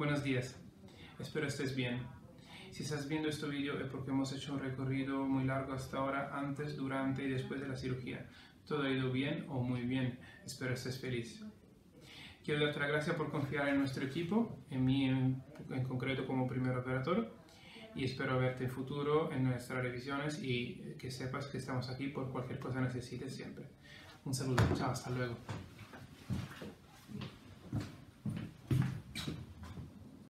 Buenos días, espero estés bien. Si estás viendo este vídeo es porque hemos hecho un recorrido muy largo hasta ahora, antes, durante y después de la cirugía. Todo ha ido bien o muy bien, espero estés feliz. Quiero darte las gracias por confiar en nuestro equipo, en mí en, en concreto como primer operador, y espero verte en futuro en nuestras revisiones y que sepas que estamos aquí por cualquier cosa necesites siempre. Un saludo, chao, hasta luego.